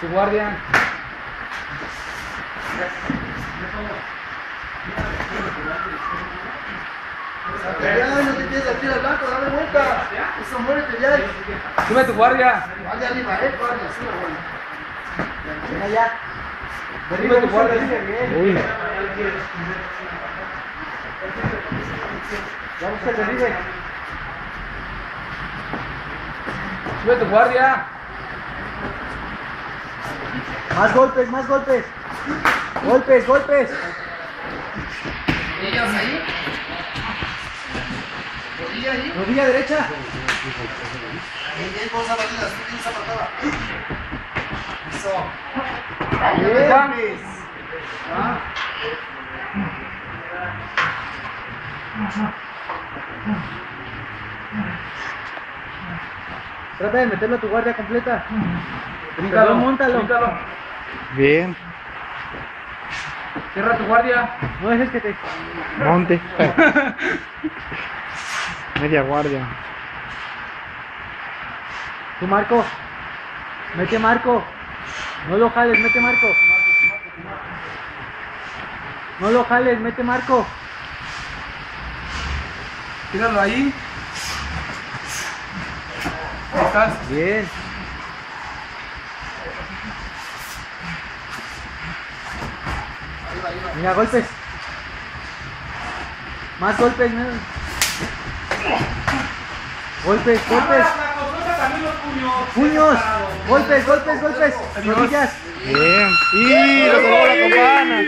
tu guardia. Ya, no te quedes aquí al blanco, dale vuelta. Eso, muérete ya. Sube tu guardia. Vale arriba, eh, guardia, sube, guardia. Venga ya. Sube tu guardia. Uy. Vamos que derribe. Sube tu guardia. Más golpes, más golpes. Golpes, golpes. Ellos ahí. Rodilla ahí. Rodilla derecha. Bien, bien, a bailar, tú tienes. Eso. Bien. Ah. Trata de meterlo a tu guardia completa. Bríncalo, bríncalo. Bien. Cierra tu guardia. No dejes que te. Monte. Media guardia. Tu marco. Mete marco. No lo jales, mete marco. No lo jales, mete marco. Tíralo ahí. Ahí estás. Bien. Venga, golpes. Más golpes, ¿no? Golpes, golpes. Puños. Golpes, golpes, golpes. Rodillas. Bien. ¡Y lo colgó la campana!